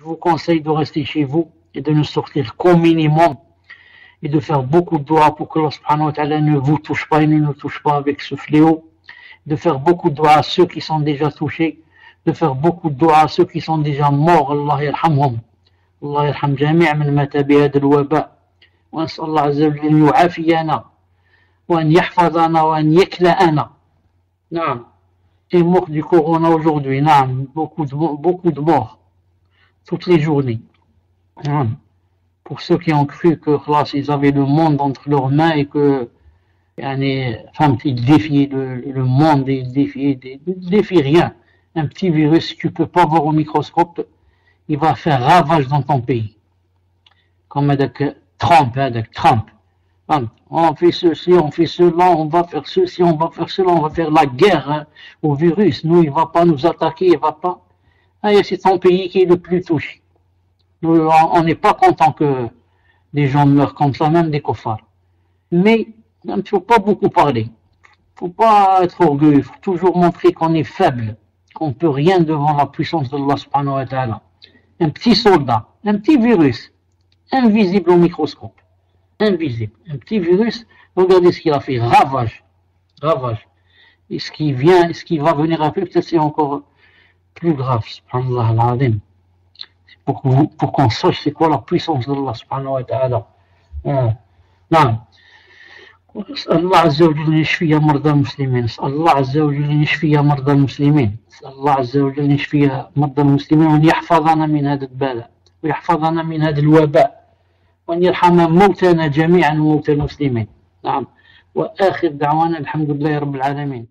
Je vous conseille de rester chez vous et de ne sortir qu'au minimum et de faire beaucoup de doigts pour que Allah ne vous touche pas et ne nous touche pas avec ce fléau. De faire beaucoup de doigts à ceux qui sont déjà touchés, de faire beaucoup de doigts à ceux qui sont déjà morts. Allah yarhamhum. Allah yarham جميع من مات بهذا الوباء ونسأل الله عز وجل أن يعافينا وأن يحفظنا وأن يكلأنا نعم et mort du corona aujourd'hui, نعم beaucoup de, beaucoup de morts toutes les journées. Pour ceux qui ont cru que ils avaient le monde entre leurs mains et que ils défiaient le, monde, ils défiaient, rien. Un petit virus que tu ne peux pas voir au microscope, il va faire ravage dans ton pays. Comme avec Trump, avec Trump. On fait ceci, on fait cela, on va faire ceci, on va faire cela, on va faire la guerre hein, au virus. Nous, il va pas nous attaquer, il va pas. Ah, c'est ton pays qui est le plus touché. on n'est pas content que des gens meurent comme ça, même des kofars. Mais il ne faut pas beaucoup parler. Il ne faut pas être orgueilleux. Il faut toujours montrer qu'on est faible, qu'on ne peut rien devant la puissance de Allah subhanahu wa ta'ala. Un petit soldat, un petit virus, invisible au microscope. Invisible. Un petit virus, regardez ce qu'il a fait. Ravage. Ravage. Et ce qui vient, ce qui va venir après, peut-être c'est encore plus grave, subhanallah al pour, qu'on sache c'est quoi la puissance d'Allah subhanahu wa ta'ala. نعم نسأل الله عز وجل يشفي مرضى المسلمين نسأل الله عز وجل يشفي مرضى المسلمين نسأل الله عز وجل يشفي مرضى المسلمين وأن يحفظنا من هذا البلاء ويحفظنا من هذا الوباء وأن يرحم موتانا جميعا وموتى المسلمين نعم وآخر دعوانا الحمد لله رب العالمين